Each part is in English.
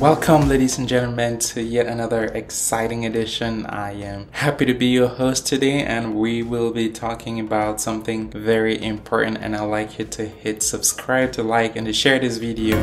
Welcome, ladies and gentlemen, to yet another exciting edition. I am happy to be your host today, and we will be talking about something very important. And I'd like you to hit subscribe, to like, and to share this video.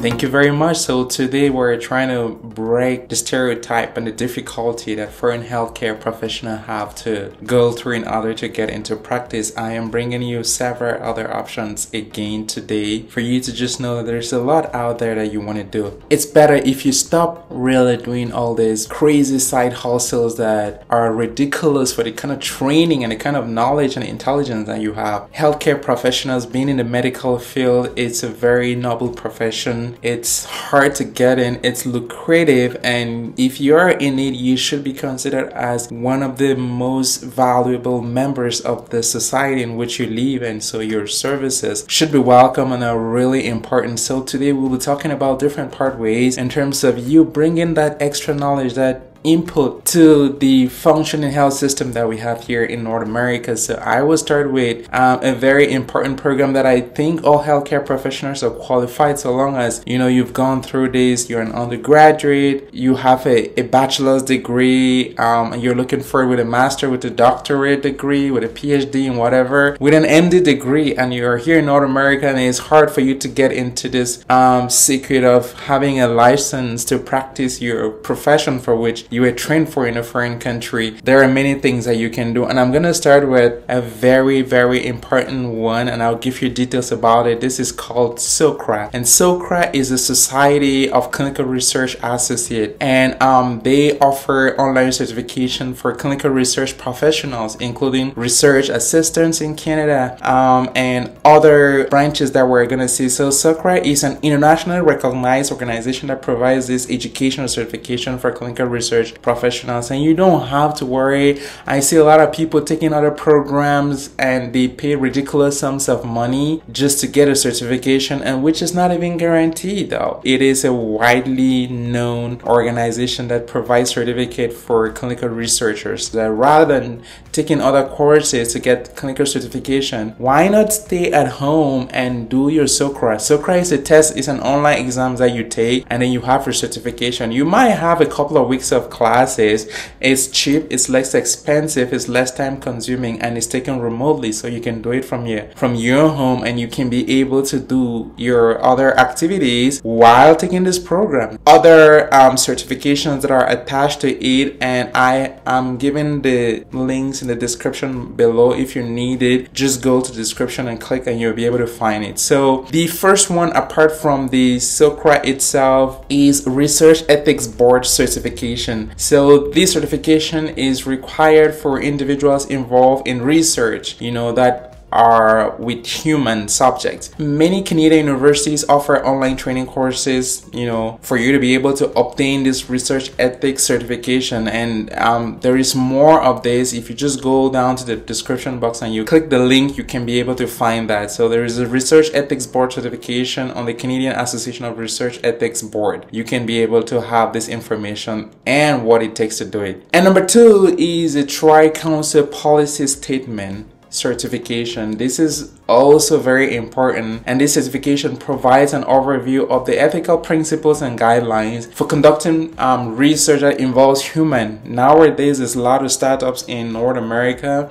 Thank you very much. So today we're trying to break the stereotype and the difficulty that foreign healthcare professionals have to go through in order to get into practice. I am bringing you several other options again today for you to just know that there's a lot out there that you want to do. It's better if you stop really doing all these crazy side hustles that are ridiculous for the kind of training and the kind of knowledge and intelligence that you have. Healthcare professionals being in the medical field, it's a very noble profession it's hard to get in, it's lucrative, and if you're in it, you should be considered as one of the most valuable members of the society in which you live, and so your services should be welcome and are really important. So today we'll be talking about different pathways in terms of you bringing that extra knowledge that input to the functioning health system that we have here in North America. So I will start with um, a very important program that I think all healthcare professionals are qualified so long as you know you've gone through this, you're an undergraduate, you have a, a bachelor's degree, um, and you're looking forward with a master, with a doctorate degree, with a PhD and whatever, with an MD degree, and you're here in North America and it's hard for you to get into this um, secret of having a license to practice your profession for which you were trained for in a foreign country, there are many things that you can do. And I'm going to start with a very, very important one, and I'll give you details about it. This is called SOCRA. And SOCRA is a Society of Clinical Research Associate, and um, they offer online certification for clinical research professionals, including research assistants in Canada um, and other branches that we're going to see. So, SOCRA is an internationally recognized organization that provides this educational certification for clinical research research professionals and you don't have to worry. I see a lot of people taking other programs and they pay ridiculous sums of money just to get a certification and which is not even guaranteed though. It is a widely known organization that provides certificate for clinical researchers that rather than taking other courses to get clinical certification, why not stay at home and do your SOCRA? SOCRA is a test, it's an online exam that you take and then you have your certification. You might have a couple of weeks of classes. It's cheap, it's less expensive, it's less time consuming, and it's taken remotely, so you can do it from your from your home, and you can be able to do your other activities while taking this program. Other um, certifications that are attached to it, and I am giving the links in the description below if you need it. Just go to the description and click, and you'll be able to find it. So the first one, apart from the SOCRA itself, is Research Ethics Board certification. So this certification is required for individuals involved in research, you know, that are with human subjects. Many Canadian universities offer online training courses, you know, for you to be able to obtain this research ethics certification. And um, there is more of this. If you just go down to the description box and you click the link, you can be able to find that. So there is a research ethics board certification on the Canadian Association of Research Ethics Board. You can be able to have this information and what it takes to do it. And number two is a Tri-Council policy statement certification. This is also very important and this certification provides an overview of the ethical principles and guidelines for conducting um, research that involves human. Nowadays there's a lot of startups in North America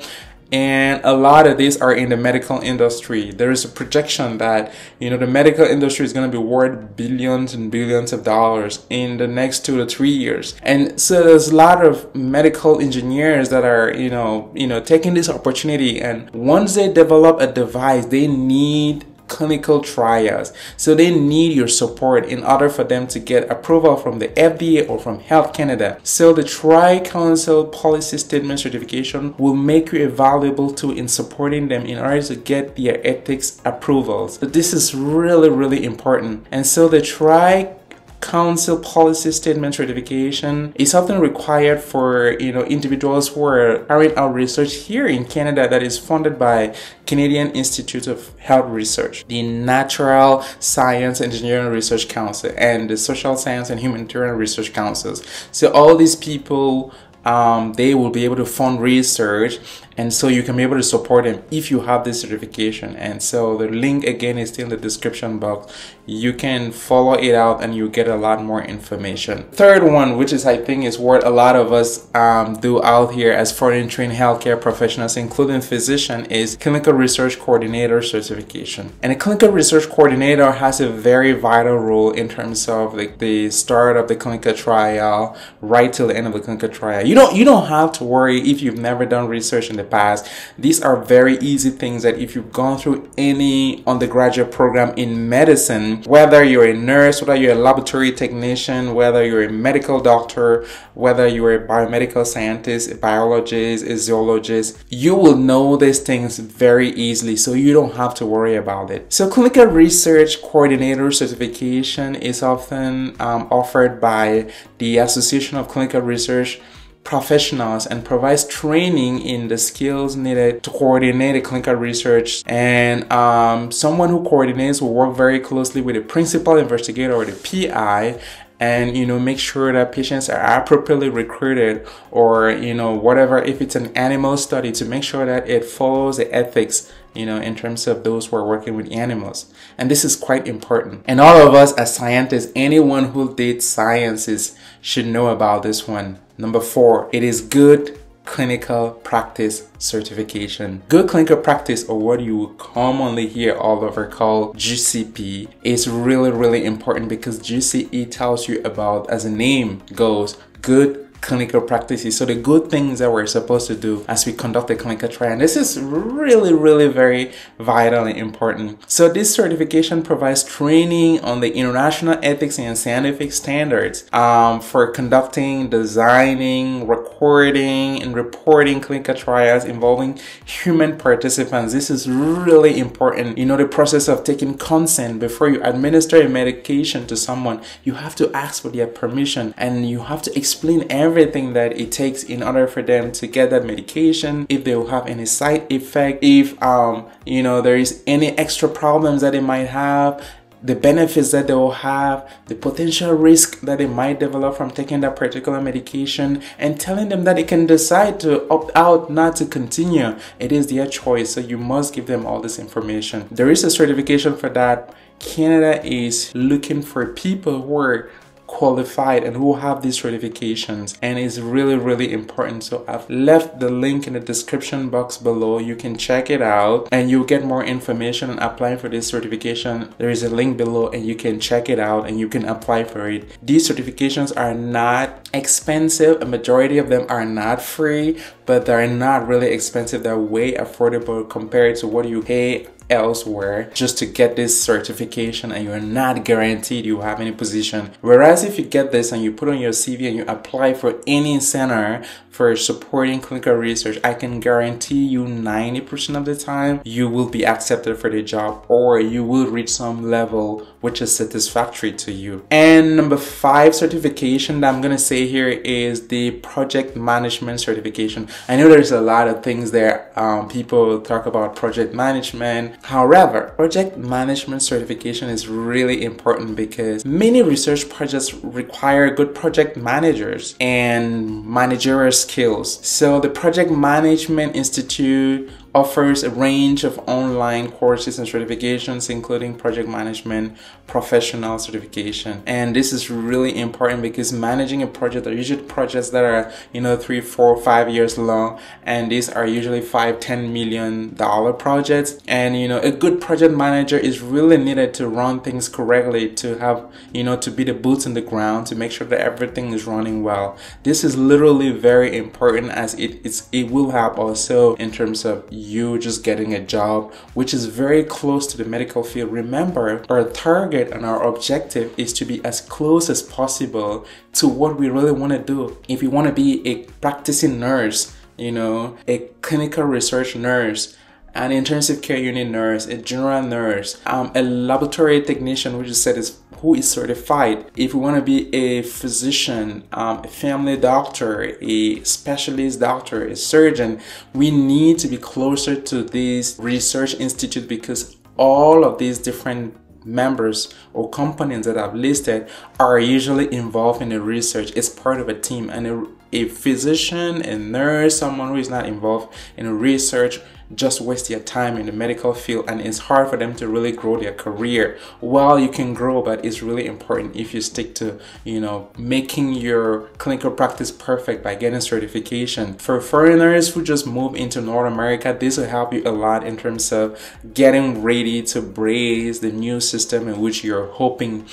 and a lot of these are in the medical industry. There is a projection that you know the medical industry is going to be worth billions and billions of dollars in the next two to three years. And so there's a lot of medical engineers that are you know you know taking this opportunity. And once they develop a device they need clinical trials. So they need your support in order for them to get approval from the FDA or from Health Canada. So the Tri-Council Policy Statement Certification will make you a valuable tool in supporting them in order to get their ethics approvals. So this is really, really important. And so the Tri council policy statement certification is often required for you know individuals who are carrying out research here in Canada that is funded by Canadian Institute of Health Research, the Natural Science Engineering Research Council, and the Social Science and Humanitarian Research Councils. So all these people um, they will be able to fund research and so you can be able to support them if you have this certification. And so the link again is still in the description box. You can follow it out and you get a lot more information. Third one which is i think is what a lot of us um, do out here as foreign trained healthcare professionals including physician is clinical research coordinator certification. And a clinical research coordinator has a very vital role in terms of like the start of the clinical trial right till the end of the clinical trial you don't you don't have to worry if you've never done research in the past. These are very easy things that if you've gone through any undergraduate program in medicine whether you're a nurse whether you're a laboratory technician whether you're a medical doctor whether you're a biomedical scientist a biologist a zoologist you will know these things very easily. So you don't have to worry about it. So clinical research coordinator certification is often um, offered by the association of clinical research professionals and provides training in the skills needed to coordinate clinical research. And um, someone who coordinates will work very closely with the principal investigator or the PI and you know make sure that patients are appropriately recruited or you know whatever if it's an animal study to make sure that it follows the ethics you know in terms of those who are working with animals. And this is quite important. And all of us as scientists anyone who did sciences should know about this one Number four, it is good clinical practice certification. Good clinical practice or what you commonly hear all over called GCP is really really important because GCP tells you about as the name goes good clinical practices. So the good things that we're supposed to do as we conduct a clinical trial. And this is really, really very vital and important. So this certification provides training on the international ethics and scientific standards um, for conducting, designing, recording, and reporting clinical trials involving human participants. This is really important. You know, the process of taking consent before you administer a medication to someone, you have to ask for their permission and you have to explain everything everything that it takes in order for them to get that medication if they will have any side effect if um you know there is any extra problems that they might have the benefits that they will have, the potential risk that they might develop from taking that particular medication, and telling them that they can decide to opt out, not to continue. It is their choice, so you must give them all this information. There is a certification for that. Canada is looking for people who are qualified and who have these certifications. And it's really really important. So I've left the link in the description box below. You can check it out and you'll get more information on applying for this certification. There is a link below and you can check it out and you can apply for it. These certifications are not expensive. A majority of them are not free but they're not really expensive. They're way affordable compared to what you pay elsewhere just to get this certification and you're not guaranteed you have any position. Whereas if you get this and you put on your CV and you apply for any center for supporting clinical research, I can guarantee you 90% of the time you will be accepted for the job or you will reach some level which is satisfactory to you. And number five certification that I'm gonna say here is the project management certification. I know there's a lot of things there. Um, people talk about project management. However, project management certification is really important because many research projects require good project managers and managerial skills. So the Project Management Institute offers a range of online courses and certifications including project management professional certification. And this is really important because managing a project are usually projects that are you know three four five years long and these are usually five ten million dollar projects. And you know a good project manager is really needed to run things correctly to have you know to be the boots on the ground to make sure that everything is running well. This is literally very important as it it's it will help also in terms of you just getting a job, which is very close to the medical field. Remember, our target and our objective is to be as close as possible to what we really want to do. If you want to be a practicing nurse, you know, a clinical research nurse, an intensive care unit nurse, a general nurse, um, a laboratory technician, which is said is who is certified. If you want to be a physician, um, a family doctor, a specialist doctor, a surgeon, we need to be closer to this research institute because all of these different members or companies that I've listed are usually involved in the research. It's part of a team and a physician, a nurse, someone who is not involved in research just waste their time in the medical field and it's hard for them to really grow their career. Well you can grow but it's really important if you stick to you know making your clinical practice perfect by getting certification. For foreigners who just move into north america this will help you a lot in terms of getting ready to brace the new system in which you're hoping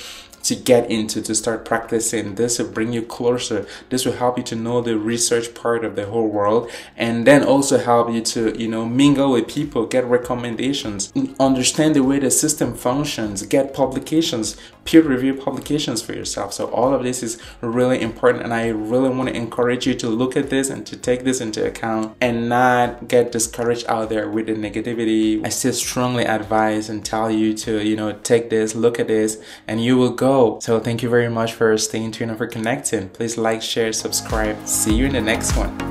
to get into to start practicing. This will bring you closer. This will help you to know the research part of the whole world and then also help you to you know mingle with people get recommendations understand the way the system functions get publications peer review publications for yourself. So all of this is really important and i really want to encourage you to look at this and to take this into account and not get discouraged out there with the negativity. I still strongly advise and tell you to you know take this look at this and you will so thank you very much for staying tuned and for connecting. Please like, share, subscribe. See you in the next one.